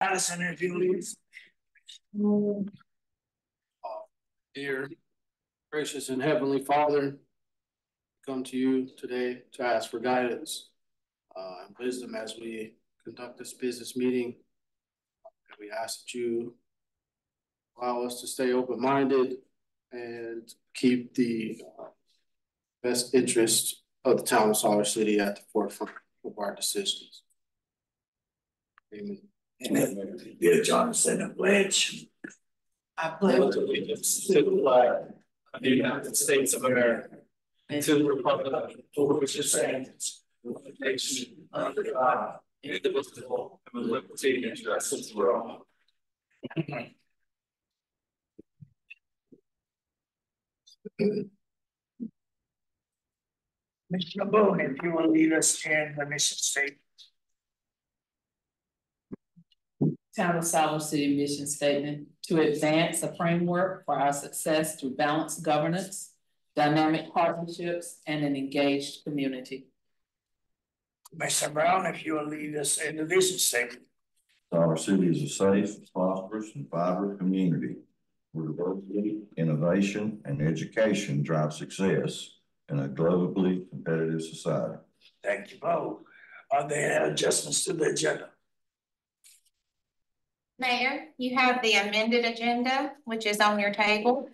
Addison, if you leave. Dear gracious and heavenly Father, come to you today to ask for guidance uh, and wisdom as we conduct this business meeting. And we ask that you allow us to stay open-minded and keep the uh, best interest of the town of Siler City at the forefront of our decisions. Amen. Dear Johnson and Blanche. I pledge allegiance to the flag of the United States of America and to the republic for which it stands, one nation under God, indivisible, and with liberty and justice for all. Mr. Boone, if you will lead us in the mission statement. Town of Siler City mission statement to advance a framework for our success through balanced governance, dynamic partnerships, and an engaged community. Mr. Brown, if you will lead us in the vision statement. Our city is a safe, prosperous, and vibrant community where diversity, innovation, and education drive success in a globally competitive society. Thank you, Bo. Are there adjustments to the agenda? Mayor, you have the amended agenda, which is on your table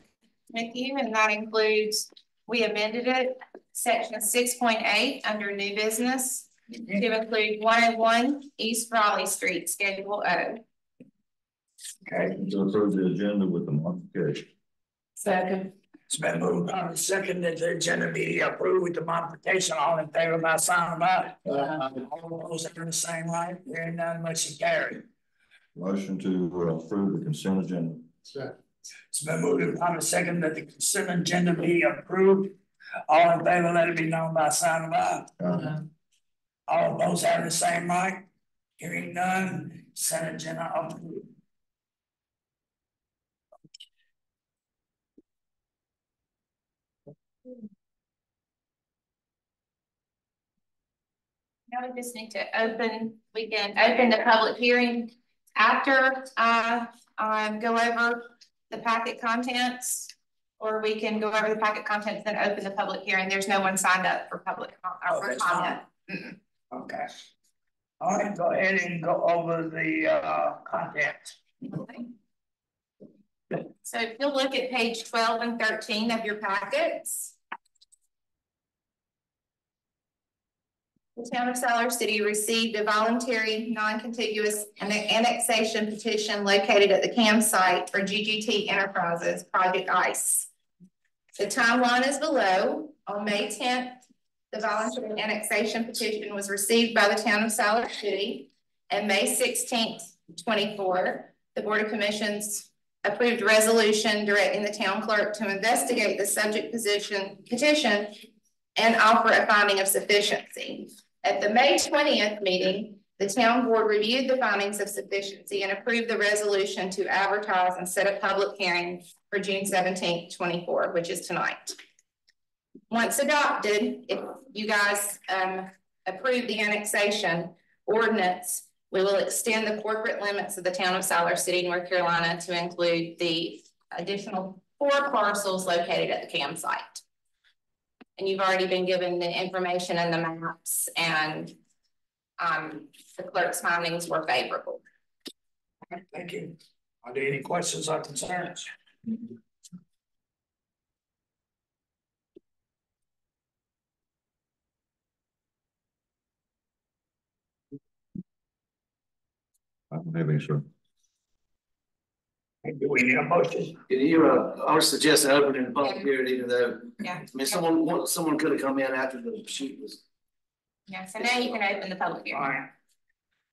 with you, and that includes, we amended it, section six point eight under new business to include one oh one East Raleigh Street, Schedule O. Okay, To approve the agenda with the modification. Second. it's been moved on the second that the agenda be approved with the modification, all in favor by sign of aye. All those that are the same line, hearing none, motion carried. Motion to approve the consent agenda. It's been moved on the second that the consent agenda be approved. All in favor, let it be known by sign of aye. All those having the same right? Hearing none, consent agenda approved. Now we just need to open, we can open the public hearing after I um go over the packet contents. Or we can go over the packet contents, then open the public hearing. There's no one signed up for public com- Oh, for comment. Mm-mm. Okay. All right, go ahead and go over the uh content. Okay. So if you'll look at page twelve and thirteen of your packets. The town of Siler City received a voluntary, non-contiguous annexation petition located at the campsite for GGT Enterprises Project ICE. The timeline is below. On May tenth, the voluntary annexation petition was received by the town of Siler City. And May sixteenth, twenty-four, the Board of Commissions approved resolution directing the town clerk to investigate the subject position petition and offer a finding of sufficiency. At the May twentieth meeting, the town board reviewed the findings of sufficiency and approved the resolution to advertise and set a public hearing for June seventeenth, twenty-four, which is tonight. Once adopted, if you guys um approve the annexation ordinance, we will extend the corporate limits of the town of Siler City, North Carolina to include the additional four parcels located at the campsite. And you've already been given the information and the maps and um, the clerk's findings were favorable. Thank you. Are there any questions or concerns? I don't have any, sir. Do we need a motion? Can you, uh, I would suggest opening the public hearing even though, Yeah. I mean, someone, someone could have come in after the shoot was. Yeah, so now you can open the public hearing. Alright.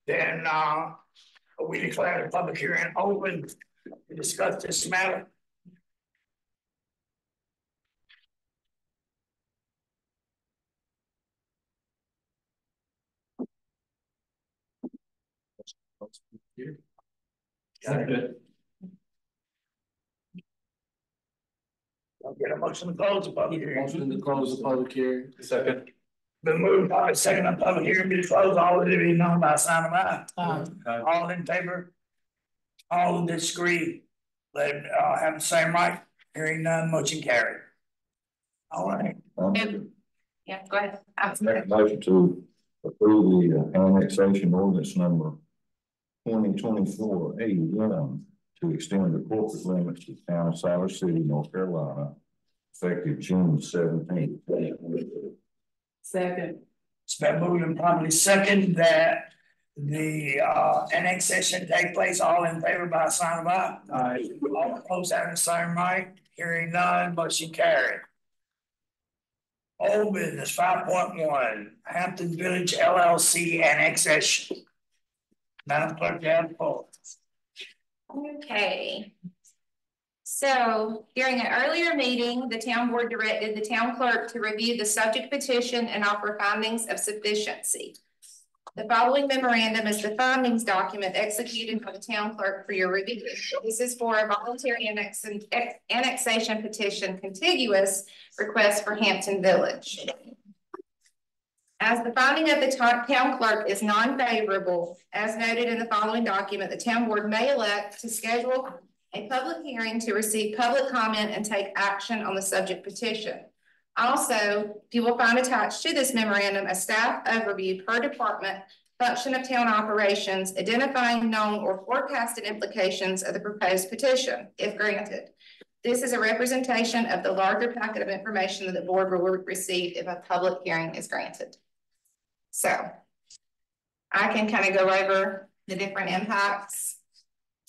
Then uh, we declare the public hearing open to discuss this matter. I'll get a motion to close the public hearing. Motion to close the public hearing. Second. Been moved by second on public hearing, be closed, all of it be known by sign of aye. Aye. All in favor, All who disagree, let, uh, have the same right, hearing none, motion carried. All right, Um, Yeah, go ahead. I'm Make a motion to approve the uh, annexation ordinance number twenty twenty-four eighty-one to extend the corporate limits to the town of Siler City, North Carolina, effective June seventeenth. Second. it's been moved and probably second that the, uh, annexation take place, all in favor by a sign of aye. Aye. All opposed, having the same right, hearing none, motion carried. Old business five point one, Hampton Village LLC annexation. Madam Clerk, you have the floor. Okay. So during an earlier meeting, the town board directed the town clerk to review the subject petition and offer findings of sufficiency. The following memorandum is the findings document executed by the town clerk for your review. This is for a voluntary annex- annexation petition contiguous request for Hampton Village. As the finding of the town town clerk is non-favorable, as noted in the following document, the town board may elect to schedule a public hearing to receive public comment and take action on the subject petition. Also, you will find attached to this memorandum a staff overview per department, function of town operations, identifying known or forecasted implications of the proposed petition, if granted. This is a representation of the larger packet of information that the board will receive if a public hearing is granted. So I can kind of go over the different impacts.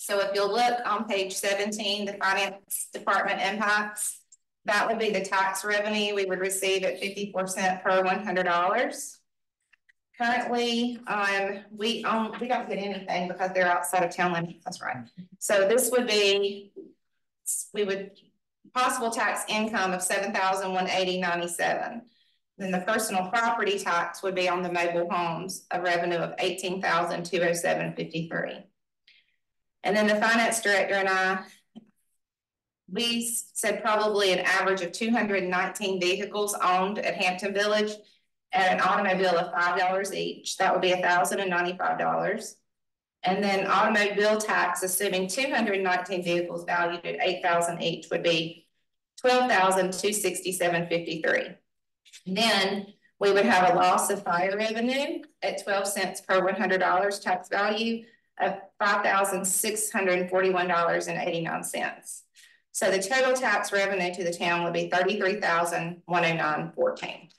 So if you'll look on page 17, the finance department impacts, that would be the tax revenue we would receive at 54 cent per $100. Currently, um, we we don't get anything because they're outside of town limits. That's right. So this would be, we would possible tax income of 7,180.97. Then the personal property tax would be on the mobile homes, a revenue of 18,207.53. And then the finance director and I, we said probably an average of two hundred and nineteen vehicles owned at Hampton Village at an automobile of five dollars each. That would be thousand and then automobile tax, assuming two hundred and nineteen vehicles valued at eight thousand each would be twelve thousand two sixty-seven fifty-three. Then we would have a loss of fire revenue at twelve cents per one hundred dollars tax value of five thousand six hundred and forty-one dollars and eighty-nine cents. So the total tax revenue to the town would be thirty-three thousand one oh nine fourteen.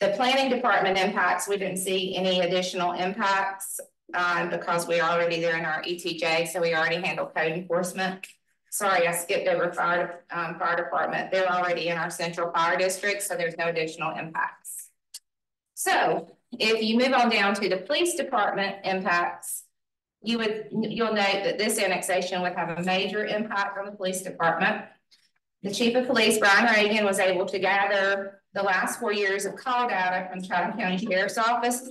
The planning department impacts, we didn't see any additional impacts um, because we're already there in our ETJ, so we already handle code enforcement. Sorry, I skipped over fire, um, fire department. They're already in our central fire district, so there's no additional impacts. So if you move on down to the police department impacts, you would, you'll note that this annexation would have a major impact on the police department. The chief of police, Brian Reagan, was able to gather the last four years of call data from Chatham County Sheriff's Office.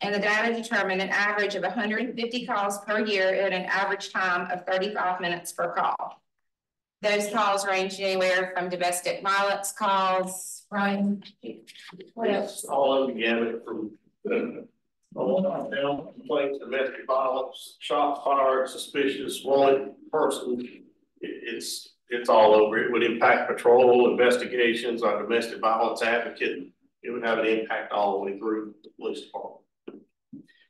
And the data determined an average of hundred and fifty calls per year at an average time of thirty-five minutes per call. Those calls range anywhere from domestic violence calls, Brian. What else? all the gamut from the down complaints, domestic violence, shots fired, suspicious, wanted person. It- it's, it's all over. It would impact patrol, investigations, our domestic violence advocate. It would have an impact all the way through the police department.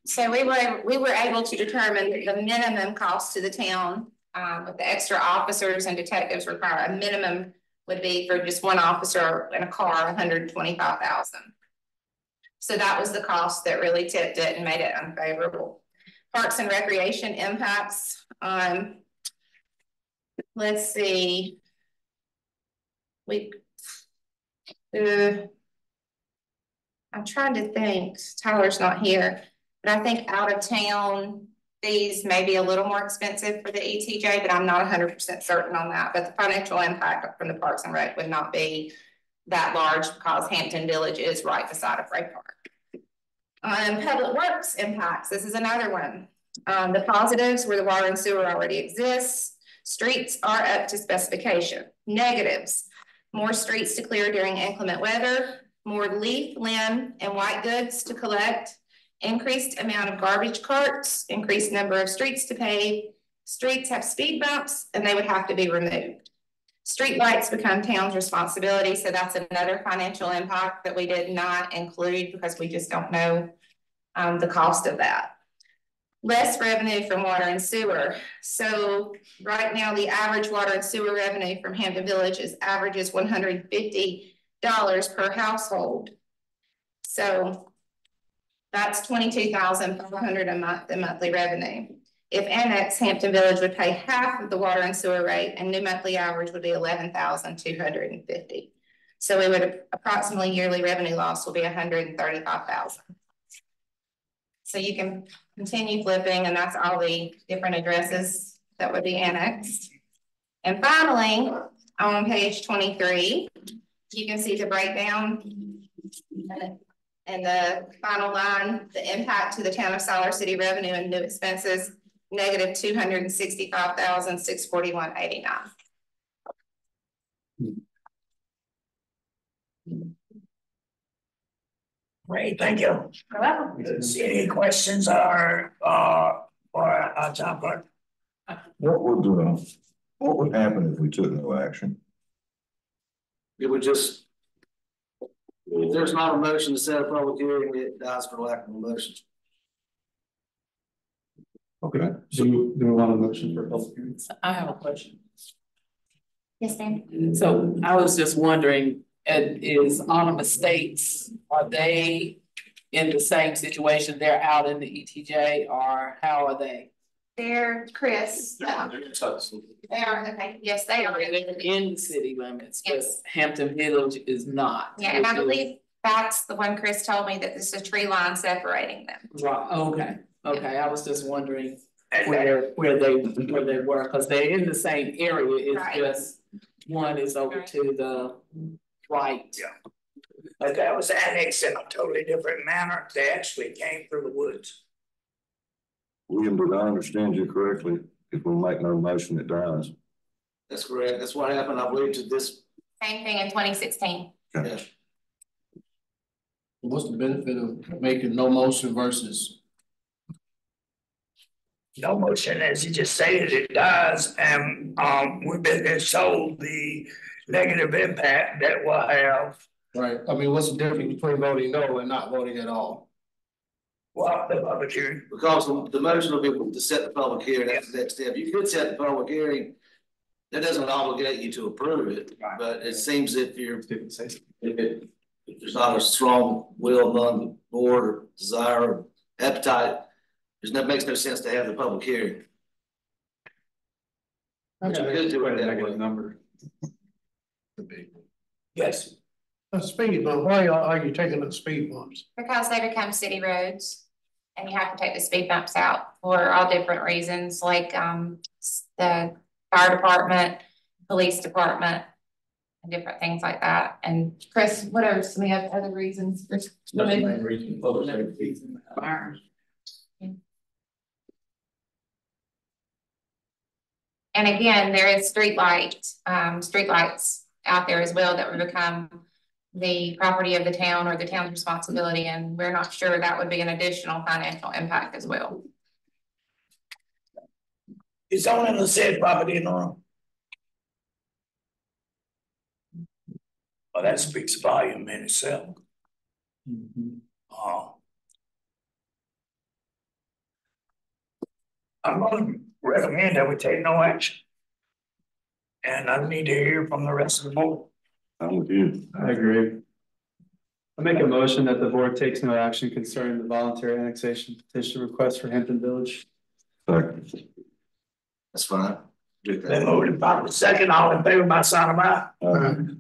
So we were, we were able to determine the minimum cost to the town, um, with the extra officers and detectives require a minimum would be for just one officer in a car, hundred and twenty-five thousand. So that was the cost that really tipped it and made it unfavorable. Parks and recreation impacts, um. Let's see. We. Uh. I'm trying to think, Tyler's not here, but I think out of town. Fees may be a little more expensive for the ETJ, but I'm not hundred percent certain on that, but the financial impact from the Parks and Rec would not be. That large because Hampton Village is right beside of Bray Park. Um, public works impacts, this is another one. Um, the positives where the water and sewer already exists, streets are up to specification. Negatives, more streets to clear during inclement weather, more leaf, limb, and white goods to collect, increased amount of garbage carts, increased number of streets to pave, Streets have speed bumps and they would have to be removed. Street lights become town's responsibility, so that's another financial impact that we did not include because we just don't know um, the cost of that. Less revenue from water and sewer. So right now, the average water and sewer revenue from Hampton Village is averages one hundred and fifty dollars per household. So that's twenty-two thousand five hundred a month in monthly revenue. If annexed, Hampton Village would pay half of the water and sewer rate and new monthly average would be eleven thousand two hundred and fifty. So we would approximately yearly revenue loss will be hundred and thirty-five thousand. So you can continue flipping and that's all the different addresses that would be annexed. And finally, on page twenty-three, you can see the breakdown. And the final line, the impact to the town of Siler City revenue and new expenses, negative two hundred and sixty-five thousand, six forty-one eighty-nine. Great, thank you. See any questions or, uh, or, uh, John Clark? What would, uh, what would happen if we took no action? It would just. If there's not a motion to set a public hearing, it dies for lack of a motion. Okay. Do you, do we want a motion for public hearing? I have a question. Yes, ma'am. So I was just wondering, and is Autumn Estates, are they in the same situation? They're out in the ETJ or how are they? There, Chris, uh, they are, okay, yes, they are. They're in the city limits, but Yes. Hampton Village is not. Yeah, and I believe that's the one Chris told me that there's a tree line separating them. Right, okay, okay, I was just wondering where, where they, where they were, cause they're in the same area, it's Right. just. One is over Right. to the right. Yeah. But that was annexed in a totally different manner. They actually came through the woods. William, did I understand you correctly? If we make no motion, it dies. That's correct. That's what happened, I believe, to this. Same thing in twenty sixteen. Yeah. What's the benefit of making no motion versus? No motion, as you just stated, it does, and, um, we've been showed the negative impact that will have. Right, I mean, what's the difference between voting no and not voting at all? Well, the public hearing, Because the, the motion will be to set the public hearing, that's the next step. You could set the public hearing. That doesn't obligate you to approve it, Right. but it seems if you're, if it, if there's not a strong will among the board or desire or appetite. There's no, makes no sense to have the public hearing. But you could do it that way. number. yes, A speed bump, why are are you taking the speed bumps? Because they become city roads. And you have to take the speed bumps out for all different reasons, like, um, s- the fire department, police department. And different things like that. And Chris, what are some of the other reasons? for- That's the main reason, public safety. Fire. And again, there is street light, um, street lights out there as well that would become the property of the town or the town's responsibility, and we're not sure that would be an additional financial impact as well. is owning the said property in the room. Well, that speaks volume in itself, uh. I'm gonna recommend that we take no action. And I need to hear from the rest of the board. I'm with you. I agree. I make a motion that the board takes no action concerning the voluntary annexation petition request for Hampton Village. Second. That's fine. Do that. Then moved and properly second, all in favor by sign of aye.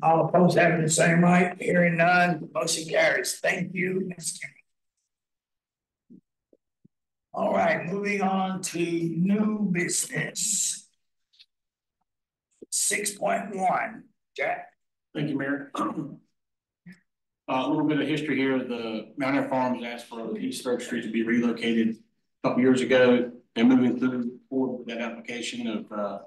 All opposed having the same right, hearing none, motion carries. Thank you, Ms. All right, moving on to new business. Six point one, Jack. Thank you, Mayor. Uh, a little bit of history here, the Mountaire Farms asked for East Third Street to be relocated a couple years ago. They're moving through forward with that application of, uh,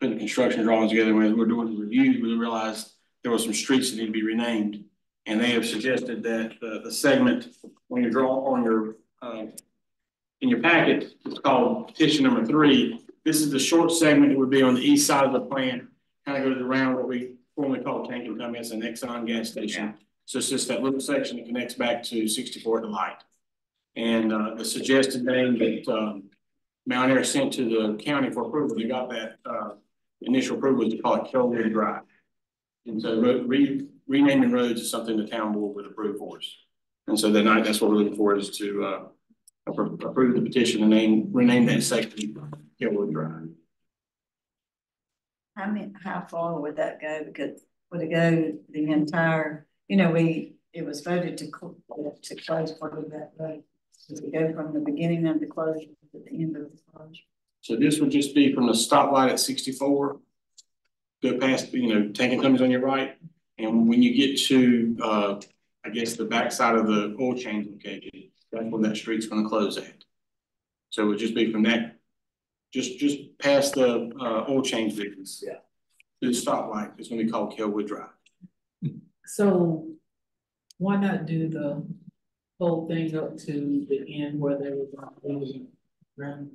putting the construction drawings together. When we were doing the review, we realized there were some streets that need to be renamed. And they have suggested that the, the segment on your draw, on your, uh, in your packet, it's called petition number three, this is the short segment that would be on the east side of the plant, kind of goes around what we formerly called Tank and Company, it's an Exxon gas station. So it's just that little section that connects back to sixty-four at the light. And, uh, the suggested name that, um, Mountaire sent to the county for approval, they got that, uh, initial approval to call it Kelwood Drive. And so re, renaming roads is something the town board would approve for us. And so that night, that's what we're looking for is to, uh, approve the petition and name, rename that section Kelwood Drive. How many, how far would that go? Because would it go the entire, you know, we, it was voted to, to close part of that road. Does it go from the beginning of the closure to the end of the closure? So this would just be from the stoplight at sixty-four. Go past, you know, tanking companies on your right, and when you get to, uh, I guess the backside of the oil change located, that's when that street's gonna close at. So it would just be from that, just, just past the, uh, oil change business. Yeah. To the stoplight, it's gonna be called Kelwood Drive. So why not do the whole thing up to the end where they were going to be around?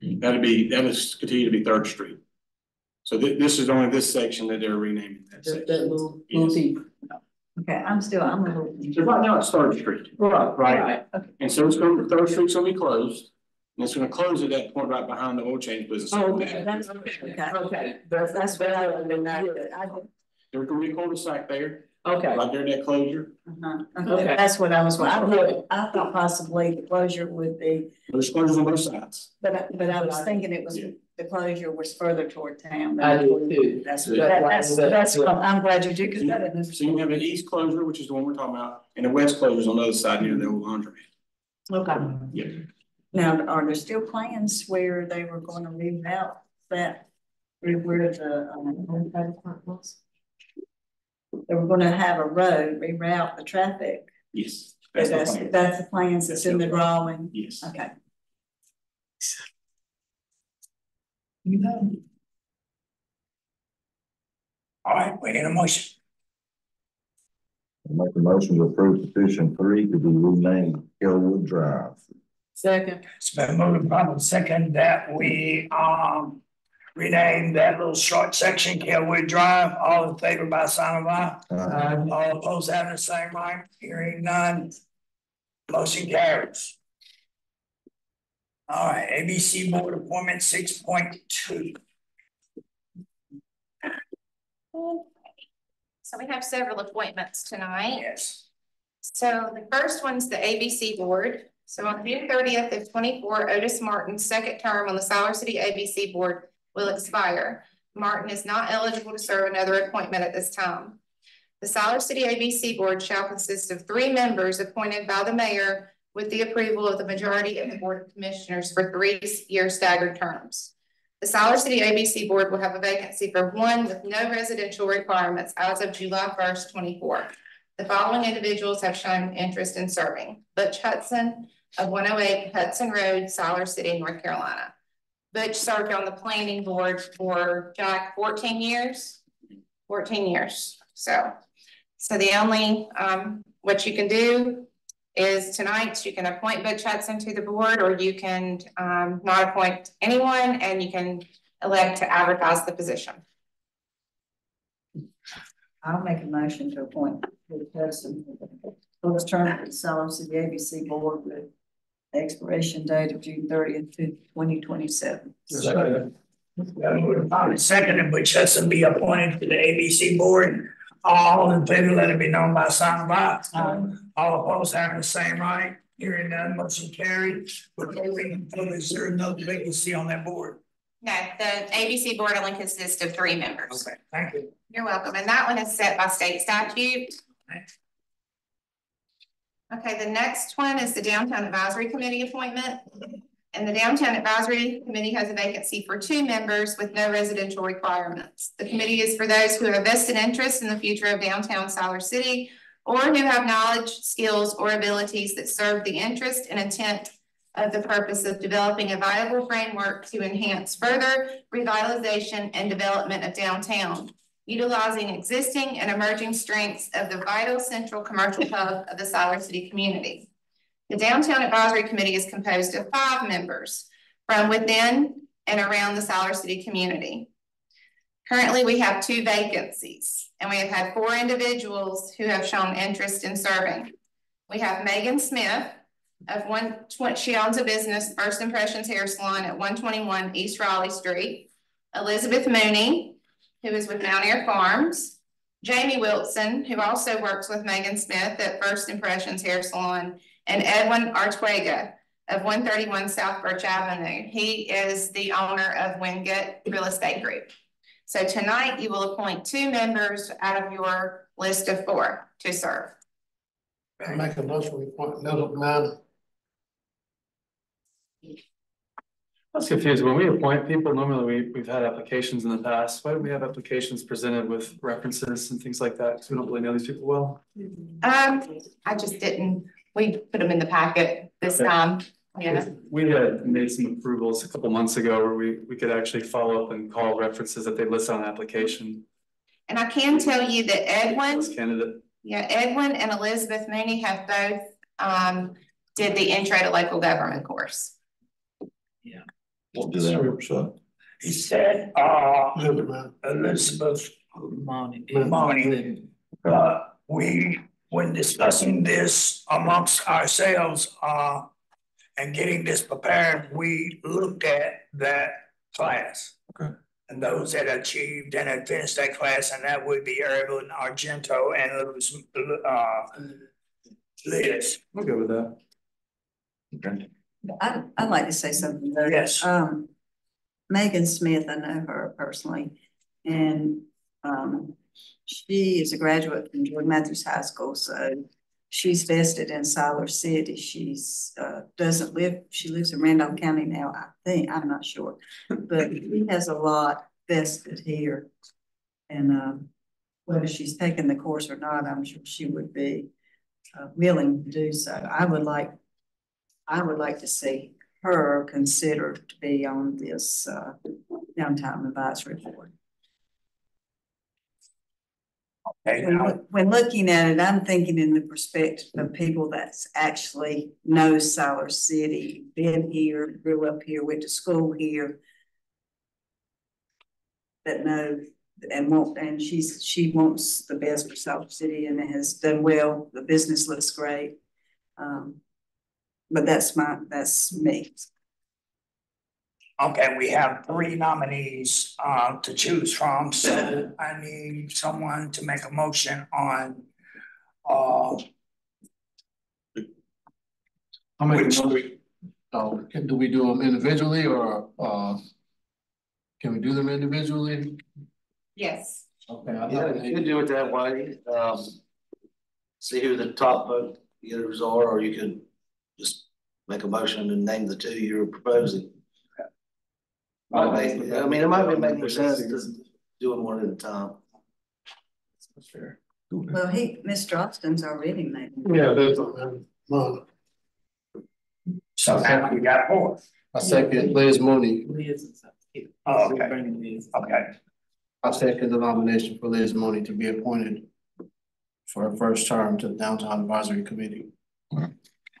That'd be, that is continue to be Third Street. So thi- this is only this section that they're renaming that That, section. that little, little Yes. deep. Okay, I'm still, I'm a little. So right now it's Third Street. Right, Right. okay. And so it's gonna, Third Street's gonna be closed, and it's gonna close at that point right behind the oil change business. Oh, Okay, that's, okay, Okay. that's, that's what I would have I did, I did, There's gonna be a cul-de-sac there, Okay, right there, that closure, uh-huh, Okay. okay, that's what I was, I thought, I thought possibly the closure would be, there's closures on both sides. but, I- but I was thinking it was, the closure was further toward town. I do too. That's, that- that's, that's, what I'm glad you did, cause I didn't So you have an east closure, which is the one we're talking about, and the west closure is on the other side near the old laundry. Okay. Yeah. Now, are there still plans where they were gonna leave out that, where where the, um, they were gonna have a road, reroute the traffic? Yes. That's, That's the plan. that's the plans that's in the drawing, Yes. okay. All right, we need a motion. Make a motion to approve petition three to be renamed Kelwood Drive. second, It's been moved probably second that we, um, rename that little short section, Kelwood Drive, all in favor by sign of aye. Uh, All opposed having the same right, hearing none. Motion carries. All right, ABC Board Appointment six point two. So we have several appointments tonight. Yes. So the first one's the ABC Board. So on June thirtieth of twenty-four, Otis Martin's second term on the Siler City ABC Board will expire. Martin is not eligible to serve another appointment at this time. The Siler City ABC Board shall consist of three members appointed by the mayor with the approval of the majority of the Board of Commissioners for three-year staggered terms. The Siler City ABC Board will have a vacancy for one with no residential requirements as of July first, twenty-four. The following individuals have shown interest in serving. Butch Hudson of one oh eight Hudson Road, Siler City, North Carolina. Butch served on the planning board for Jack fourteen years. Fourteen years, so. So the only, um, what you can do is tonight you can appoint Butch Hudson to the board, or you can, um, not appoint anyone, and you can elect to advertise the position. I'll make a motion to appoint the person for this term at the Siler City ABC Board with the expiration date of June thirtieth to twenty twenty-seven. Got moved probably seconded, but Hudson be appointed to the ABC Board. All in favor, let it be known by sign of aye. All opposed having the same right, hearing none, motion carried. Vote, is there another vacancy on that board? No, the ABC board only consists of three members. Okay, thank you. You're welcome, and that one is set by state statute. Okay, the next one is the Downtown Advisory Committee appointment. And the Downtown Advisory Committee has a vacancy for two members with no residential requirements. The committee is for those who have vested interest in the future of downtown Siler City or who have knowledge, skills, or abilities that serve the interest and intent of the purpose of developing a viable framework to enhance further revitalization and development of downtown utilizing existing and emerging strengths of the vital central commercial hub of the Siler City community. The Downtown Advisory Committee is composed of five members. from within and around the Siler City community. Currently, we have two vacancies, and we have had four individuals who have shown interest in serving. We have Megan Smith of one, she owns a business, First Impressions Hair Salon at one twenty-one East Raleigh Street. Elizabeth Mooney, who is with Mountaire Farms. Jamie Wilson, who also works with Megan Smith at First Impressions Hair Salon. And Edwin Arteaga of one thirty-one South Birch Avenue. He is the owner of Wingate Real Estate Group. So tonight you will appoint two members out of your list of four to serve. I Make a motion, we appoint Nettle Manor. I was confused, when we appoint people, normally we, we've had applications in the past, why do we have applications presented with references and things like that, because we don't really know these people well? Um, I just didn't, we put them in the packet this Okay. time, yeah. We had made some approvals a couple months ago where we, we could actually follow up and call references that they list on application And I can tell you that Edwin, candidate. yeah, Edwin and Elizabeth Mooney have both, um, did the intro to local government course. Yeah. What do that represent? He said, uh, Elizabeth Money. Money. Uh, we, when discussing this amongst ourselves, uh, and getting this prepared, we looked at that class. Okay. And those that achieved and had finished that class, and that would be Evelyn Argento and Liz, uh, Liz. We'll go with that. Okay. I'd, I'd like to say something though. Yes. Um, Megan Smith, I know her personally, and, um, she is a graduate from Jordan Matthews High School, so she's vested in Siler City. She's, uh, doesn't live, she lives in Randolph County now, I think, I'm not sure. But she has a lot vested here. And, um, whether she's taken the course or not, I'm sure she would be, uh, willing to do so. I would like I would like to see her considered to be on this uh downtown advisory board. Okay, When, when looking at it, I'm thinking in the perspective of people that's actually know Siler City, been here, grew up here, went to school here. That know and want, and she's, she wants the best for Siler City and has done well, the business looks great. Um, but that's my, that's me. Okay, we have three nominees, uh, to choose from, so I need someone to make a motion on, uh, How many, Which- uh, can, do we do them individually or, uh, can we do them individually? Yes. Okay. I Yeah, thought you could do it that way, um. See who the top vote getters are, or you could just make a motion and name the two you're proposing. Might make- I mean, it might be making sense to do them one at a time. That's fair. Well, he, Mr. Austin's already made. it. Yeah, there's Manor. so now we got four. I second Liz Mooney. Oh, okay. Okay, I second the nomination for Liz Mooney to be appointed for her first term to the Downtown Advisory Committee.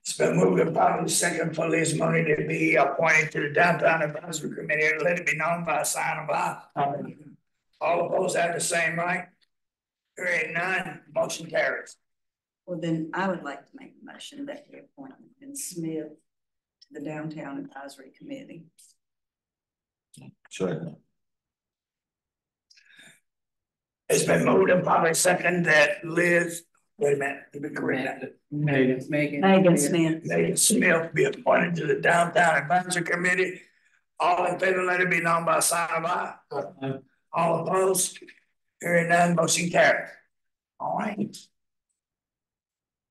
It's been moved and probably second for Liz Money to be appointed to the Downtown Advisory Committee, let it be known by a sign of aye. All opposed have the same right? Hearing none, motion carries. Well, then I would like to make a motion that we appoint Ms. Smith to the Downtown Advisory Committee. Second. It's been moved and probably second that Liz, wait a minute, to be correct. Megan. Megan. Megan Smith. Megan Smith be appointed to the Downtown Advisory Committee. All in favor, let it be known by a sign of aye. All opposed, hearing none, motion carried. All right.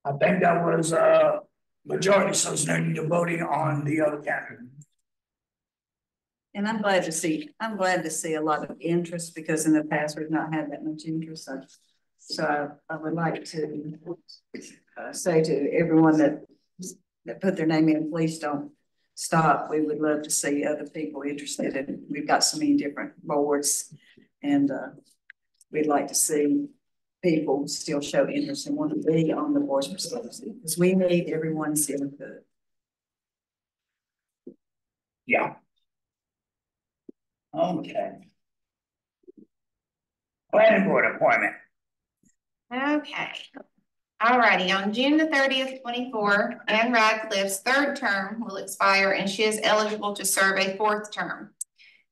I think that was uh majority, so there's no need to voting on the other candidate. And I'm glad to see, I'm glad to see a lot of interest because in the past we've not had that much interest. So- So I, would like to uh, say to everyone that, that put their name in, please don't stop. We would love to see other people interested and we've got so many different boards. And, uh, we'd like to see people still show interest and want to be on the boards because we need everyone's input. Yeah, Okay. Planning board appointment. Okay. Alrighty, on June the thirtieth, twenty-four, Ann Radcliffe's third term will expire and she is eligible to serve a fourth term.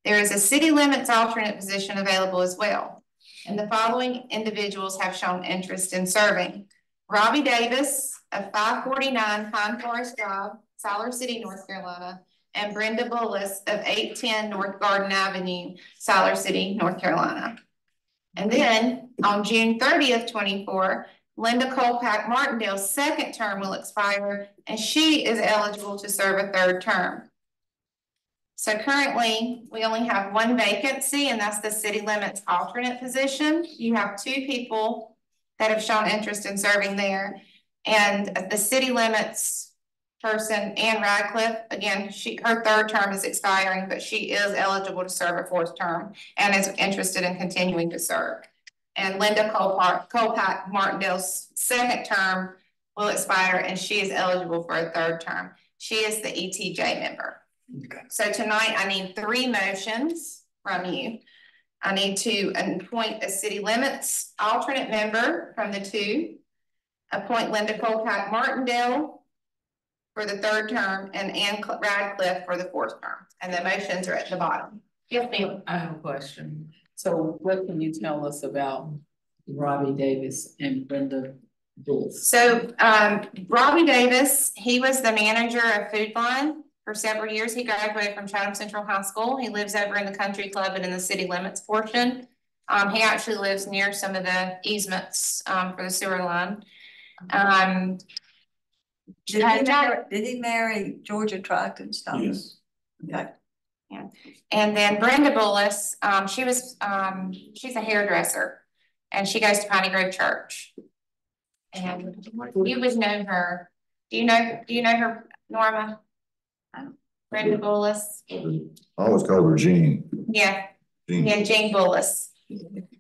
There is a city limits alternate position available as well. And the following individuals have shown interest in serving. Robbie Davis of five forty-nine Pine Forest Drive, Siler City, North Carolina. And Brenda Bullis of eight ten North Garden Avenue, Siler City, North Carolina. And then on June thirtieth, twenty-four, Linda Colpack Martindale's second term will expire and she is eligible to serve a third term. So currently, we only have one vacancy and that's the city limits alternate position. You have two people that have shown interest in serving there. And the city limits person, Ann Radcliffe, again, she, her third term is expiring, but she is eligible to serve a fourth term and is interested in continuing to serve. And Linda Colpack Martindale's second term will expire and she is eligible for a third term. She is the ETJ member. Okay. So tonight I need three motions from you. I need to appoint a city limits alternate member from the two. Appoint Linda Colpack Martindale for the third term and Ann Radcliffe for the fourth term. And the motions are at the bottom. Yes, ma'am. I have a question. So what can you tell us about Robbie Davis and Brenda Bullis? So um Robbie Davis, he was the manager of Food Lion for several years. He graduated from Chatham Central High School. He lives over in the country club and in the city limits portion. Um, he actually lives near some of the easements um for the sewer line. Um. Did he marry, did he marry Georgia Trachtenstein? Yes. Okay. And then Brenda Bullis, um, she was, um, she's a hairdresser and she goes to Piney Grove Church. And you would know her. Do you know, do you know her, Norma? Brenda Bullis? I always call her Jean. Yeah, Jean. yeah, Jane Bullis.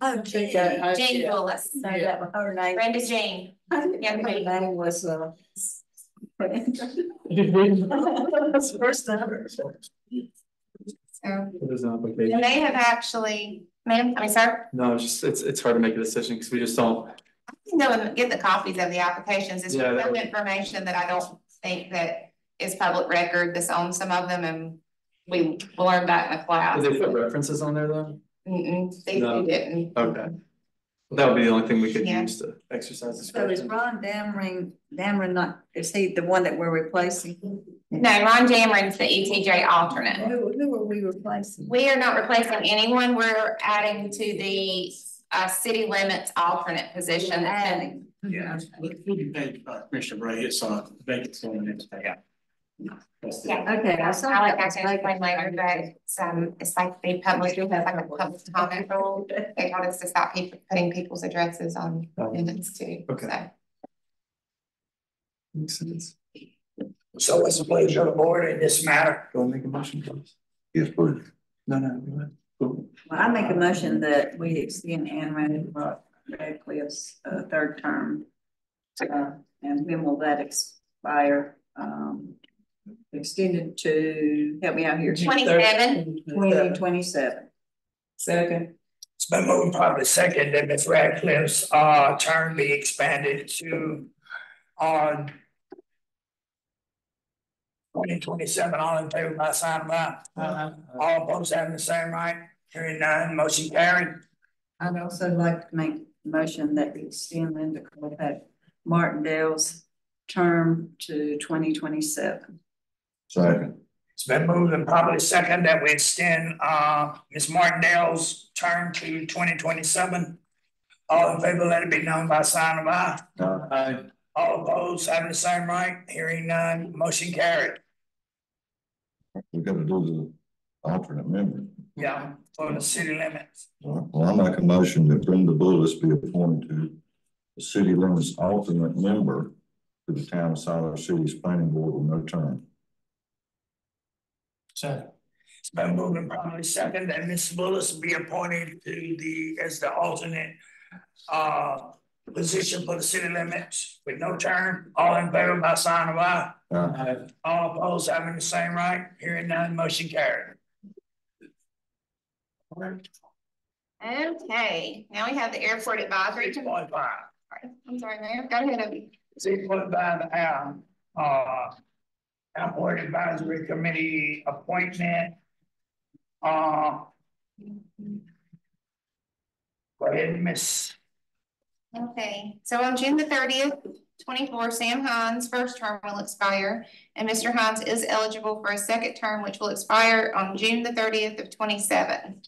Oh, gee. Yeah, I- Jane yeah. Bullis. So that was her name. Brenda Jane. Yeah, her name was, uh. First number. So, an and application. they have actually, ma'am, I mean, sir, No, it's just, it's, it's hard to make a decision because we just don't, I can go and get the copies of the applications. It's Yeah, would- information that I don't think that is public record that's on some of them and we learned that in a class. did they put references on there though? Mm-mm, they No. they didn't. Okay. Well, That would be the only thing we could Yeah. use to exercise the. So is discretion. Ron Dameron, Dameron not, is he the one that we're replacing? No, Ron Dameron's the ETJ alternate. Who, who are we replacing? We are not replacing anyone. We're adding to the uh city limits alternate position. that's in- Adding. Yeah. Including page, uh, Commissioner Bray, it's uh vacancy on the next page. Yeah. That's the- Yeah. Okay, I saw. I'll let that I can explain vacant. later, but it's um, it's like they publish, it's like a public comment rule. They told us to stop people, putting people's addresses on Oh. minutes too. Okay. So, Makes sense. So what's the pleasure of the board in this matter? Go and make a motion, please. Yes, please. No, no, go ahead. Cool. Well, I make a motion that we extend Ann Rad- Radcliffe's uh third term. Uh, and when will that expire? Um, extended to, help me out here. twenty-seven, Twenty twenty-seven. Second. It's been moved probably second that Ms. Radcliffe's uh term be expanded to on twenty twenty-seven, all in favor by sign of aye. Uh, All opposed having the same right, hearing none, motion carried. I'd also like to make a motion that we extend Linda Colpack Martindale's term to twenty twenty-seven. Second. It's been moved and probably second that we extend uh Ms. Martindale's term to twenty twenty-seven. All in favor, let it be known by sign of aye. Aye. All opposed having the same right, hearing none, motion carried. We gotta do the alternate member. Yeah, for the city limits. Well, I make a motion that Brenda Bullis be appointed to the city limits alternate member to the town of Siler City's planning board with no term. So, It's been moved and probably second that Ms. Bullis be appointed to the, as the alternate uh position for the city limits with no term. All in favor by sign of aye. Uh, Aye. All opposed having the same right, hearing none, motion carried. Okay, now we have the airport advisory. Six point five. I'm sorry, Mayor, go ahead, Opie. Six point five, um, uh. Airport Advisory Committee appointment. Uh. Go ahead, Miss. Okay, so on June the thirtieth, twenty-four, Sam Hines' first term will expire, and Mr. Hines is eligible for a second term, which will expire on June the thirtieth of twenty-seven.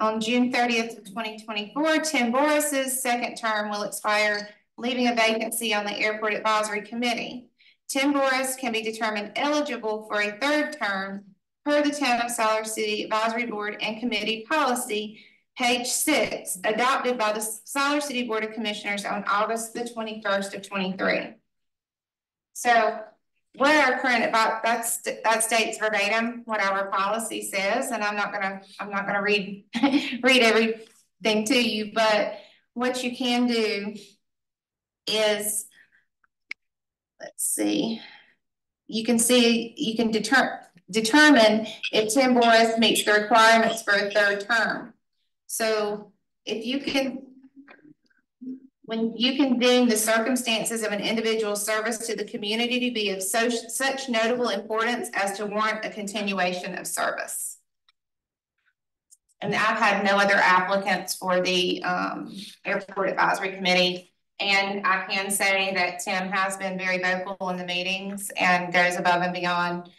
On June thirtieth of twenty twenty-four, Tim Boris's second term will expire, leaving a vacancy on the Airport Advisory Committee. Tim Boris can be determined eligible for a third term per the Town of Siler City Advisory Board and Committee Policy, page six, adopted by the Siler City Board of Commissioners on August the twenty-first of twenty-three. So what our current about, that's, that states verbatim what our policy says, and I'm not gonna, I'm not gonna read, read everything to you, but what you can do is, let's see, you can see, you can deter, determine if Tim Boris meets the requirements for a third term. So if you can, when you can deem the circumstances of an individual's service to the community to be of so, such notable importance as to warrant a continuation of service. And I've had no other applicants for the um airport advisory committee. And I can say that Tim has been very vocal in the meetings and goes above and beyond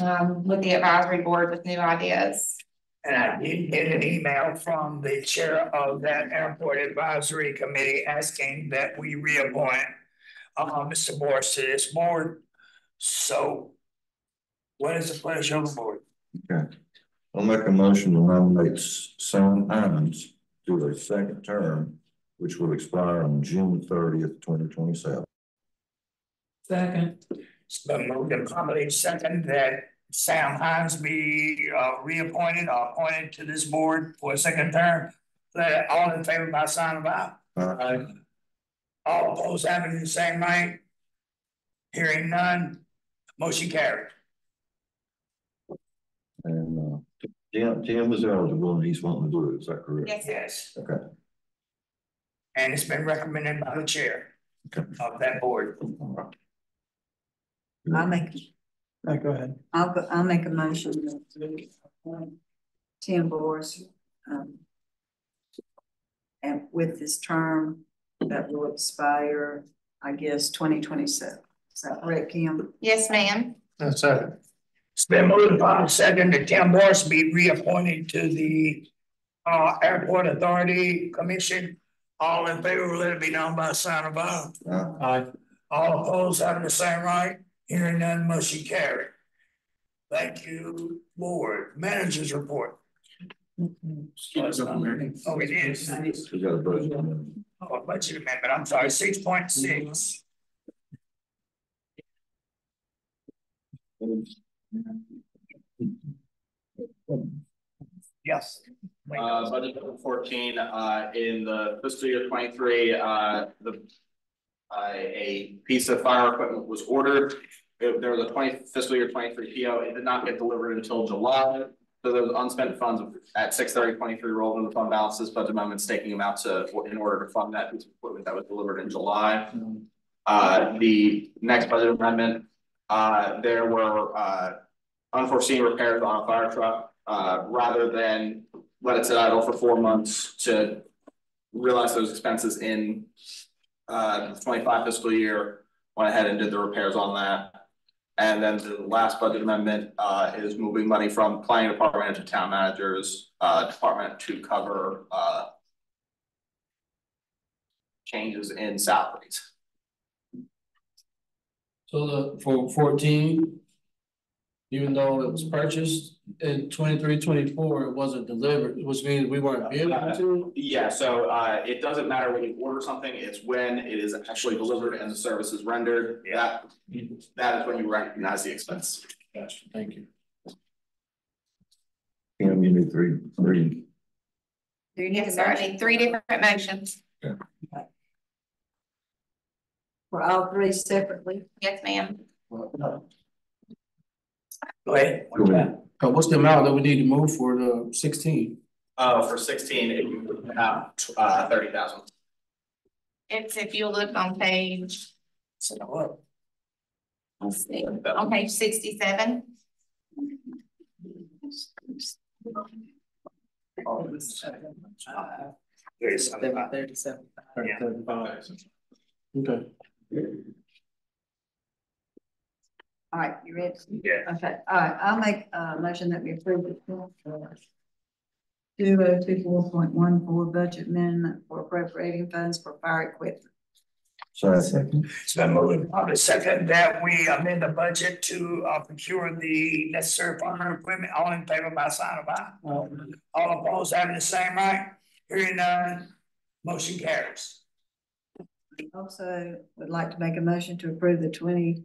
um with the advisory board with new ideas. And I did get an email from the chair of that airport advisory committee asking that we reappoint. Uh, Mr. Morris to this board. So. What is the pleasure of the board? Okay. I'll make a motion to nominate Sam Hines to a second term, which will expire on June thirtieth, twenty twenty-seven. Second. It's been moved and probably second that Sam Hines be uh reappointed or appointed to this board for a second term. Let all in favor by sign of aye. Aye. All opposed having the same right? Hearing none, motion carried. And, uh, Tim, Tim is eligible and he's wanting to do it, is that correct? Yes. Yes. Okay. And it's been recommended by the chair of that board. I'll make, Right, go ahead. I'll, go- I'll make a motion that we appoint Tim Boris, um. And with this term that will expire, I guess, twenty twenty-seven. Is that correct, Kim? Yes, ma'am. That's it. It's been moved upon second that Tim Morris be reappointed to the uh Airport Authority Commission. All in favor, let it be known by a sign of aye. Aye. All opposed having the same right, hearing none, motion carried. Thank you, board, managers report. Oh, it is. we got a budget amendment. Oh, budget amendment, I'm sorry, six point six. Yes. Uh, budget number fourteen, uh, in the fiscal year twenty-three, uh, the. Uh, a piece of fire equipment was ordered. There there was a twenty fiscal year twenty-three PO. It did not get delivered until July. So there was unspent funds at six thirty twenty-three rolled in the fund balances, but the moment's taking them out to, in order to fund that piece of equipment that was delivered in July. Uh, the next budget amendment, uh, there were, uh, unforeseen repairs on a fire truck. Uh, rather than let it sit idle for four months to realize those expenses in uh, the twenty-five fiscal year, went ahead and did the repairs on that. And then the last budget amendment, uh, is moving money from planning department to town managers, uh, department to cover, uh, changes in salaries. So the, for fourteen. Even though it was purchased in 23-24, it wasn't delivered, which means we weren't able to. Yeah, so uh it doesn't matter when you order something, it's when it is actually delivered and the service is rendered, that. That is when you recognize the expense. Gotcha, thank you. Kim, you need three, three, you need Yes, a sir. I motion need three different motions. Yeah. for all three separately? Yes, ma'am. Go ahead. Go ahead. Uh, what's the amount that we need to move for the sixteen? Uh, for sixteen, it would have, uh, thirty thousand. It's if you look on page, So what? let's see, on page sixty-seven. Thirty-seven. Thirty-seven. Okay. All right, you ready? Yeah. Okay, all right, I'll make a motion that we approve the two oh two four point one four budget amendment for appropriating funds for fire equipment. Second. It's been moved and probably second that we amend the budget to uh procure the necessary farm equipment, all in favor by sign of aye. All opposed having the same right, hearing none, motion carries. Also, would like to make a motion to approve the twenty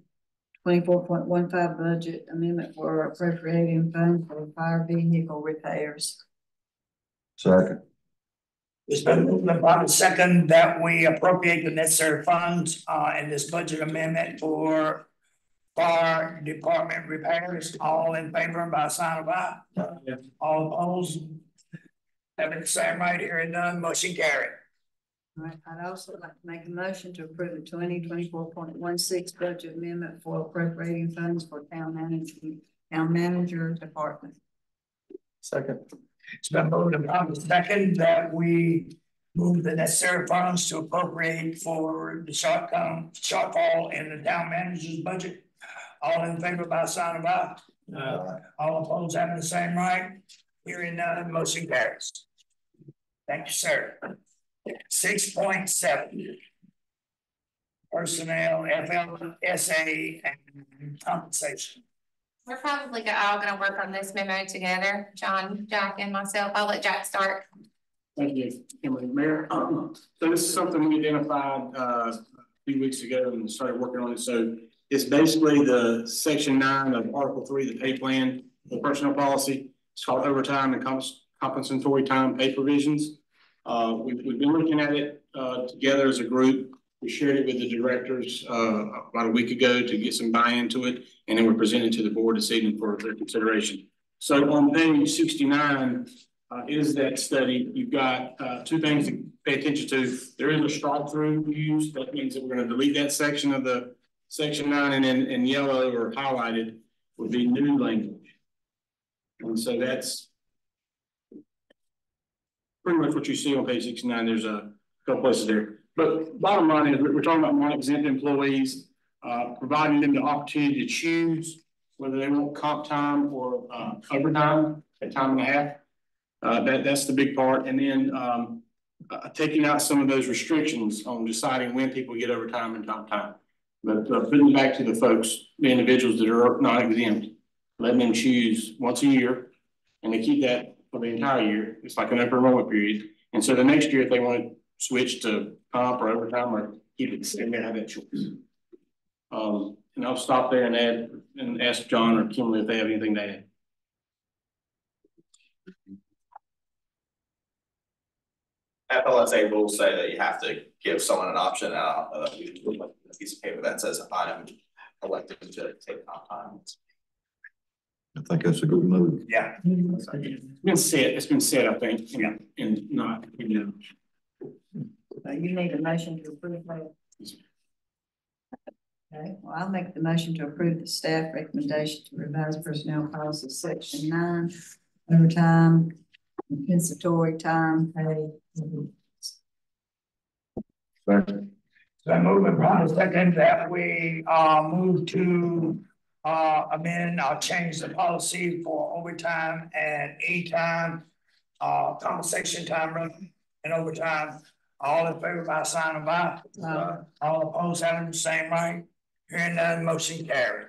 twenty-four point one five budget amendment for appropriating funds for fire vehicle repairs. Second. It's been moved and probably second that we appropriate the necessary funds uh in this budget amendment for fire department repairs, all in favor by sign of aye. All opposed having the same right, here and none, motion carried. All right, I'd also like to make a motion to approve the twenty twenty-four point one six budget amendment for appropriating funds for town management, town manager department. Second. It's been moved and probably second that we move the necessary funds to appropriate for the shortcom, shortfall in the town manager's budget. All in favor by sign of aye. All opposed having the same right, hearing none, motion carries. Thank you, sir. Six point seven. Personnel, FLSA and compensation. We're probably all gonna work on this memo together, John, Jack and myself. I'll let Jack start. Thank you, Kimberly, Mayor. Um, So this is something we identified uh a few weeks ago and started working on it. So it's basically the section nine of article three, the pay plan, the personnel policy. It's called overtime and compens- compensatory time pay provisions. Uh, we've, we've been looking at it uh together as a group. We shared it with the directors uh about a week ago to get some buy-in to it. And then we're presenting to the board this evening for their consideration. So on page sixty-nine, uh, is that study. You've got, uh, two things to pay attention to. There is a strike through used. That means that we're gonna delete that section of the section nine and then in yellow or highlighted would be new language. And so that's pretty much what you see on page sixty-nine. There's a couple places there. But bottom line is, we're talking about non-exempt employees, uh, providing them the opportunity to choose whether they want comp time or, uh, overtime at time and a half. Uh, that, that's the big part. And then, um, uh, taking out some of those restrictions on deciding when people get overtime and comp time. But, uh, putting back to the folks, the individuals that are not exempt, letting them choose once a year. And they keep that for the entire year. It's like an open enrollment period. And so the next year, if they want to switch to comp or overtime or keep it, the same, they have that choice. Um, and I'll stop there and add, and ask John or Kimberly if they have anything to add. FLSA rules say that you have to give someone an option, uh, uh, a piece of paper that says I'm elected to take comp time. I think that's a good move. Yeah. It's been said, it's been said, I think, yeah, and not, you know. So you need a motion to approve that. Okay, well, I'll make the motion to approve the staff recommendation to revise personnel policy section nine, overtime, compensatory time pay. Second. So I move and probably second that we uh move to uh amend or change the policy for overtime and E time. Uh compensation time run and overtime, all in favor by sign of aye. Aye. All opposed having the same right, hearing none, motion carried.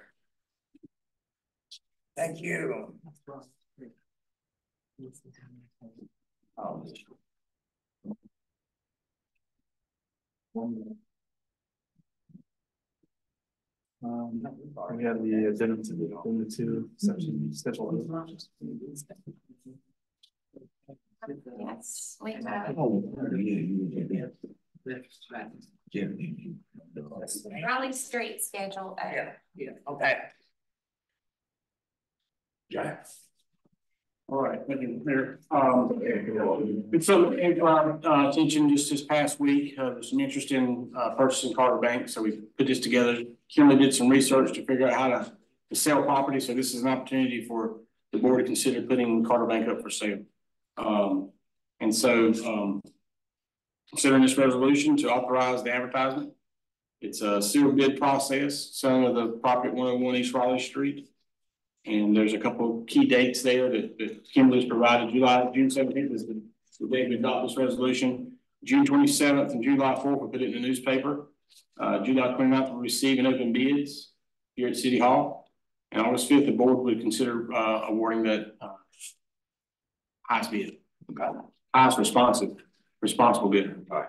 Thank you. Um, we have the addendum to the, addendum to section schedule. Yes, we have Raleigh Street schedule. uh, Yeah, yeah, okay. Yeah. All right, thank you, Mayor. Um, it's something that came our uh, attention just this past week. Uh, there's some interest in uh, purchasing Carter Bank, so we put this together. Kimberly did some research to figure out how to, to sell property, so this is an opportunity for the board to consider putting Carter Bank up for sale. Um, and so, um, considering this resolution to authorize the advertisement. It's a sealed bid process, selling of the property at one oh one East Raleigh Street. And there's a couple key dates there that, that Kimberly's provided, July, June seventeenth is the, the date we adopt this resolution. June twenty-seventh and July fourth, we put it in the newspaper. Uh, July 29th, we'll receive and open bids here at City Hall. And August fifth, the board would consider, uh, awarding that, uh, highest bid, highest responsive, responsible bidder. All right.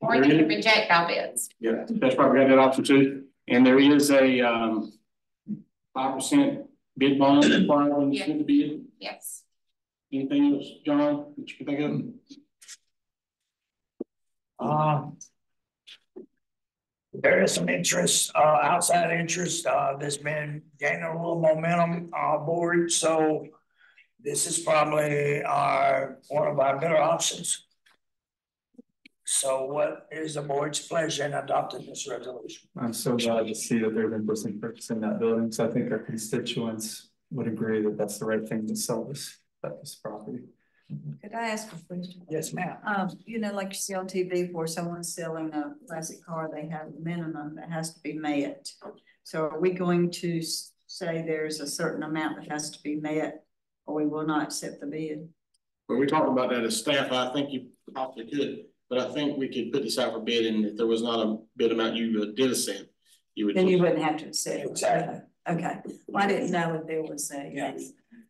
Or you can reject all bids. Yeah, that's probably got that option too. And there is a, um, five percent bid bond required when you Yeah. get the bid. Yes. Anything else, John, that you can think of? Um. There is some interest, uh, outside interest, uh, that's been gaining a little momentum, uh, board, so. This is probably our, one of our better options. So what is the board's pleasure in adopting this resolution? I'm so glad to see that they're interested in purchasing that building, so I think our constituents would agree that that's the right thing to sell this, this property. Could I ask a question? Yes, ma'am. Um, you know, like you see on TV for someone's selling a classic car, they have a minimum that has to be met. So are we going to say there's a certain amount that has to be met? Or we will not accept the bid? When we talked about that as staff, I think you probably could, but I think we could put this out for bid and if there was not a bid amount you uh, did accept. You would. Then you wouldn't have to accept. it. Exactly. Okay, well, I didn't know if there was a. Yeah.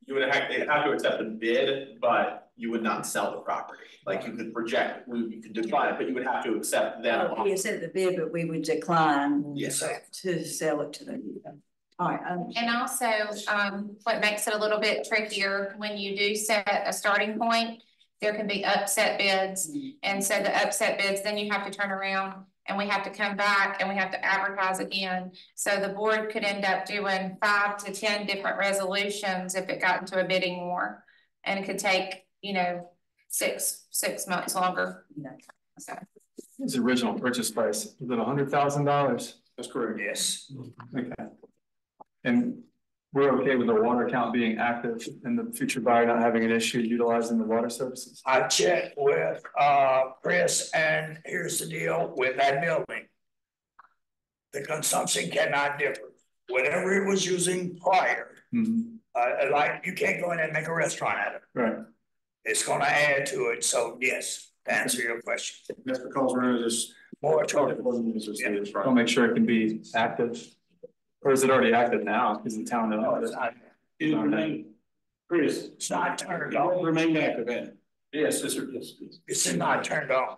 You would have, they'd have to accept the bid, but you would not sell the property. Like you could reject, we, you could decline it, but you would have to accept that. Oh, You said the bid, but we would decline. Yes. To sell it to them. All right, um, And also, um, what makes it a little bit trickier, when you do set a starting point, there can be upset bids. And so the upset bids, then you have to turn around and we have to come back and we have to advertise again. So the board could end up doing five to ten different resolutions if it got into a bidding war. And it could take, you know, six, six months longer. So. His original purchase price, was it a hundred thousand dollars? That's correct. Yes. Okay. And we're okay with the water account being active and the future buyer not having an issue utilizing the water services? I checked with, uh, Chris, and here's the deal with that building. The consumption cannot differ, whatever it was using prior, Mhm, uh, like, you can't go in and make a restaurant out of it. right. It's gonna add to it, so yes, to answer your question. That's because we're in this. Moratorium. I'll make sure it can be active. Or is it already active now? Is the town No, it's it. not, It remain, Chris. it's not turned It on, remained active, and Yes, yes, sir, yes, yes. it's not turned on.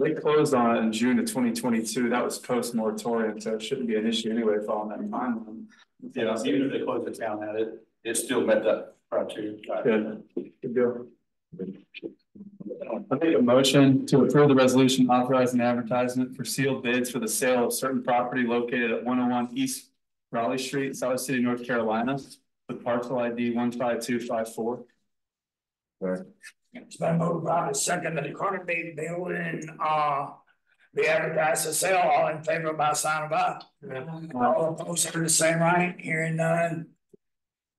They closed on it in June of twenty twenty-two. That was post moratorium, so it shouldn't be an issue anyway following that timeline. Yeah, even if they closed the town at it, it still met that criteria. Good, good deal. I make a motion to approve the resolution authorizing advertisement for sealed bids for the sale of certain property located at one oh one East Raleigh Street, Siler City, North Carolina, with parcel ID one five two five four. It's been moved by the second that the Carter B building, uh, be advertised for sale, all in favor by sign of aye. All opposed, have the same right, hearing none.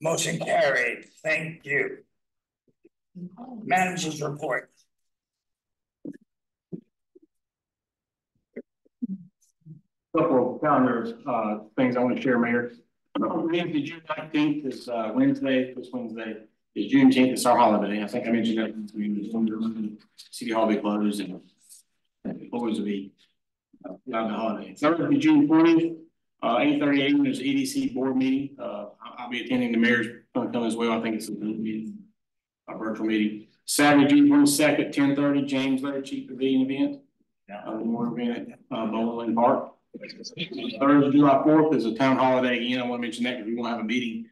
Motion carried, thank you. Managers report. couple of calendar, uh, things I want to share, Mayor. Wednesday, June nineteenth is, uh, Wednesday, this Wednesday is Juneteenth, it's our holiday. I think I mentioned that. we- when City Hall will be closed and employees will be uh, around the holiday. Thursday, June twentieth, uh, eight thirty AM, there's EDC board meeting. Uh, Be attending the mayor's gonna come as well. I think it's a meeting, a virtual meeting. Saturday, June twenty-second, ten thirty, James Lair Chief Pavilion event. Uh, more event, uh, Bowling Park. Thursday, July fourth is a town holiday again. I want to mention that because we won't have a meeting.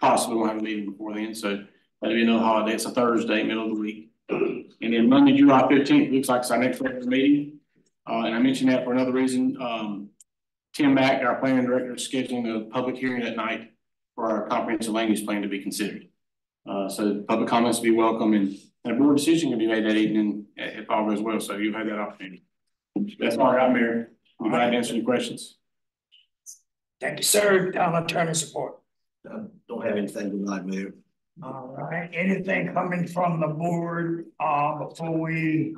Possibly won't have a meeting before then, so that'll be another holiday. It's a Thursday, middle of the week. And then Monday, July fifteenth, looks like it's our next regular meeting. Uh, and I mentioned that for another reason. Um, Tim Mack, our planning director, is scheduling a public hearing that night for our comprehensive land use plan to be considered. Uh, so public comments be welcome and and a board decision can be made that evening i- if all goes well, so you'll have that opportunity. That's all right, Mayor. I'm glad to answer your questions. Thank you, sir. Town attorney support. Don't have anything tonight, Mayor. All right, anything coming from the board, uh, before we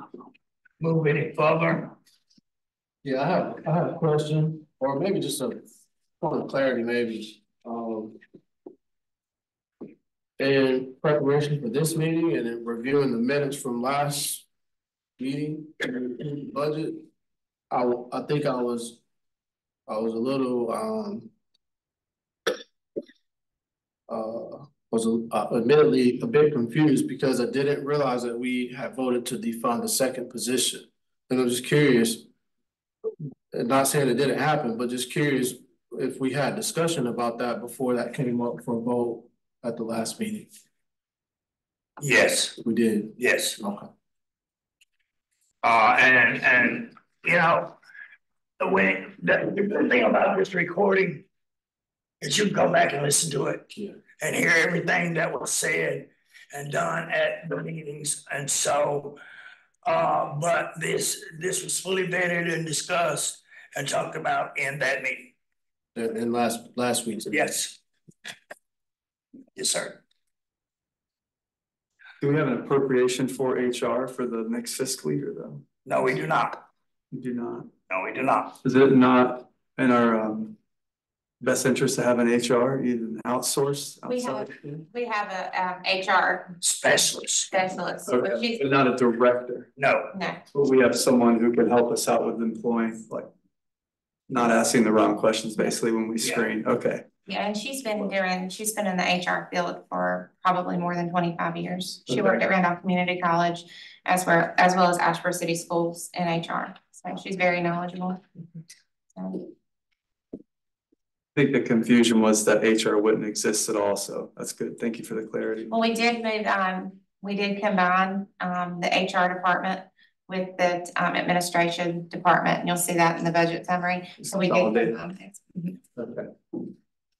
move any further? Yeah, I have, I have a question, or maybe just a point of clarity, maybe, um. In preparation for this meeting and in reviewing the minutes from last meeting, budget. I, I think I was, I was a little, um. Uh, was uh, admittedly a bit confused because I didn't realize that we had voted to defund the second position. And I'm just curious, not saying it didn't happen, but just curious if we had discussion about that before that came up for a vote at the last meeting. Yes, We did. yes. Okay. Uh, and, and, you know, the way, the, the good thing about this recording is you can go back and listen to it. Yeah. And hear everything that was said and done at the meetings, and so. Uh, but this, this was fully vetted and discussed and talked about in that meeting. And, and last, last week's. Yes. Yes, sir. Do we have an appropriation for HR for the next fiscal year though? No, we do not. We do not. No, we do not. Is it not in our um best interest to have an HR, even outsourced? We have- We have a, um, HR Specialist. specialist, but Okay, she's, but not a director, No, no, but we have someone who can help us out with employing, like. Not asking the wrong questions basically when we Yeah. screen, okay, yeah, and she's been doing, she's been in the HR field for probably more than twenty-five years. She Okay. worked at Randolph Community College as well, as well as Asheboro City Schools in HR, so she's very knowledgeable. So, I think the confusion was that HR wouldn't exist at all, so that's good, thank you for the clarity. Well, we did move, um, we did combine, um, the HR department with the, um, administration department, and you'll see that in the budget summary. So we did. Consolidate. combine. Okay.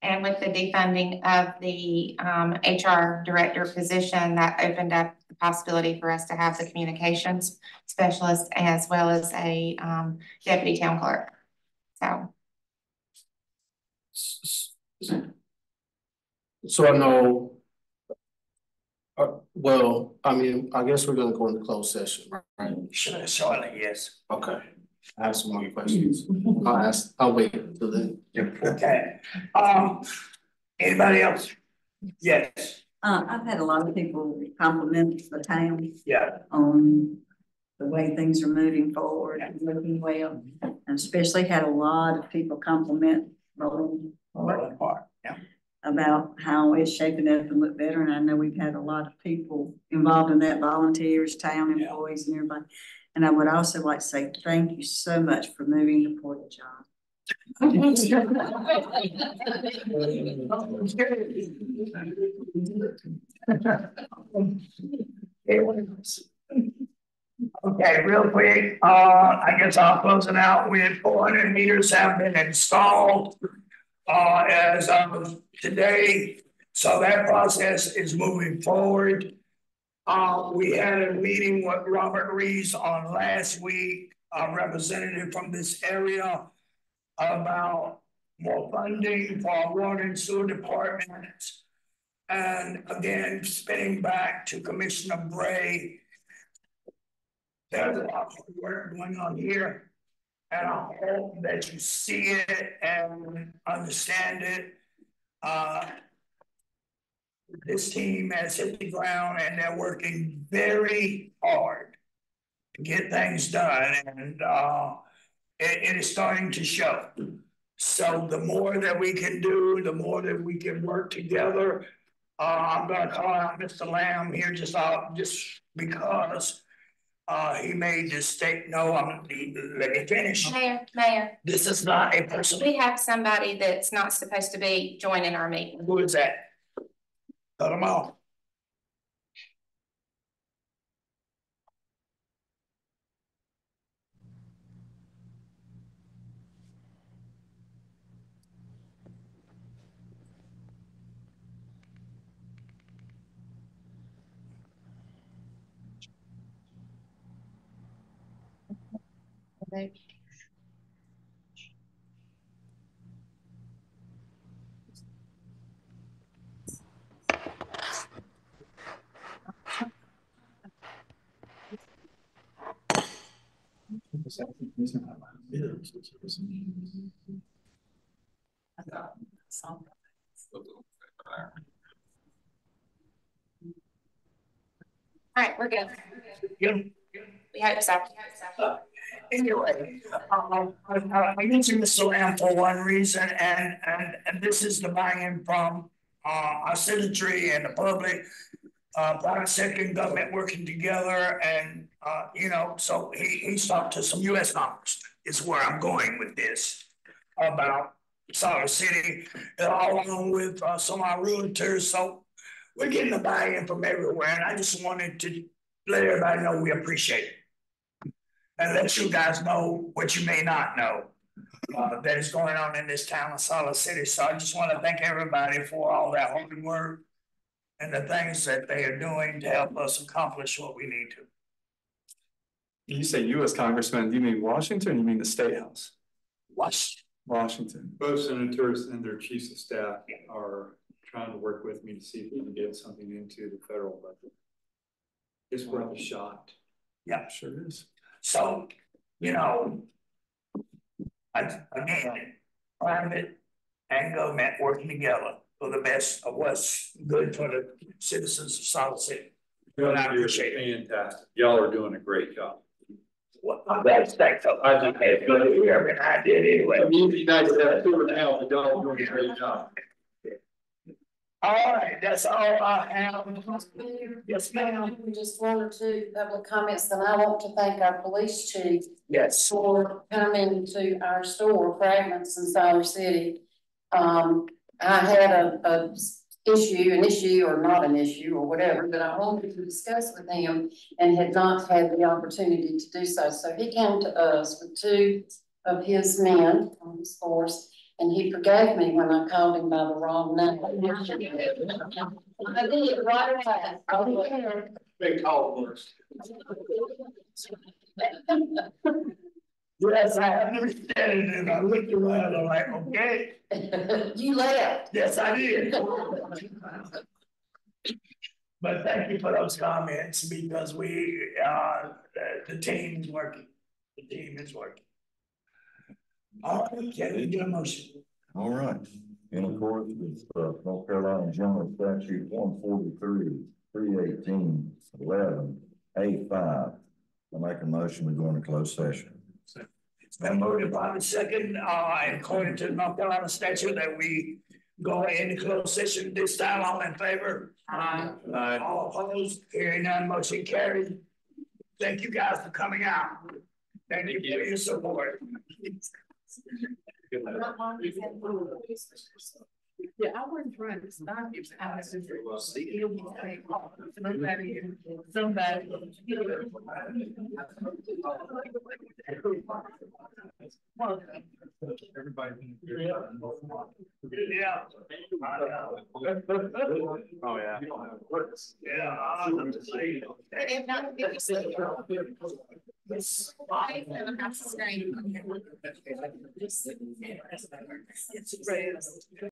And with the defunding of the um HR director position, that opened up the possibility for us to have the communications specialist as well as a um deputy town clerk. So, So I know. Uh, well, I mean, I guess we're gonna go into closed session, right? sure, surely, yes. Okay. I have some more questions. I'll ask, I'll wait until then. Okay, um, anybody else? Yes, Uh, I've had a lot of people compliment the town yeah, on the way things are moving forward and looking well. And especially had a lot of people compliment Roland Roland Park, yeah. About how it's shaping up and look better. And I know we've had a lot of people involved in that, volunteers, town Yeah. employees and everybody. And I would also like to say thank you so much for moving to Portage John. Okay, real quick, uh, I guess I'll close it out with four hundred meters have been installed. Uh, as of today, so that process is moving forward. Uh, we had a meeting with Robert Reives on last week, a representative from this area. About more funding for our water and sewer departments. And again, spinning back to Commissioner Bray. There's a lot of work going on here. And I hope that you see it and understand it. Uh. This team has hit the ground and they're working very hard. To get things done and uh, it, it is starting to show. So the more that we can do, the more that we can work together. Uh, I'm gonna call out Mr. Lamb here just just because. Uh, he made this state, no, I'm, let me finish. Mayor, Mayor, This is not a person, we have somebody that's not supposed to be joining our meeting. who is that? Cut them off. All right, we're good. We hope so. Uh, Anyway, um, I, I mentioned Mr. Lamb for one reason, and, and, and this is the buy-in from, uh, our citizenry and the public. Uh, private sector and government working together and, uh, you know, so he, he's talked to some US congressmen is where I'm going with this. About Siler City, uh, along with, uh, some of our realtors, so we're getting the buy-in from everywhere, and I just wanted to let everybody know we appreciate it and let you guys know what you may not know. Uh, that is going on in this town of Siler City, so I just wanna thank everybody for all that hard work. And the things that they are doing to help us accomplish what we need to. You say US congressman, do you mean Washington or you mean the state house? Watch, Washington. Both senators and their chiefs of staff are trying to work with me to see if we can get something into the federal budget. It's worth a shot. yeah, Sure is. So, you know. Again, private and government working together for the best of what's good for the citizens of Siler City. And I appreciate it. Fantastic. Y'all are doing a great job. Well, I'm glad to thank them. I just had good to hear, and I did anyway. Community night, that tour now, but y'all are doing a great job. All right, that's all I have. Yes, ma'am. We just one or two public comments, and I want to thank our police chief Yes. for coming to our store, Fragments in Siler City. Um, I had a, a issue, an issue or not an issue or whatever, that I wanted to discuss with him and had not had the opportunity to do so. So he came to us with two of his men on his force, and he forgave me when I called him by the wrong name. I did right away. Big call first. Yes, I understand it, and I looked around, I'm like, okay, You left. yes, I did. But thank you for those comments, because we, uh, the, the team is working, the team is working. All right, can we get a motion? All right, in accordance with, uh, North Carolina General Statute one forty-three, three eighteen, eleven, A five. I make a motion, we go into closed session. It's been moved by the second, uh, according to North Carolina statute that we go into closed session this time, all in favor? Aye. All opposed, hearing none, motion carried. Thank you guys for coming out. Thank you for your support. Good luck. Yeah, I wasn't trying to stop you. I was just- Somebody, somebody. Everybody. Yeah. Oh, yeah. Yeah. I'm just saying. If not, This- Screen. It's great.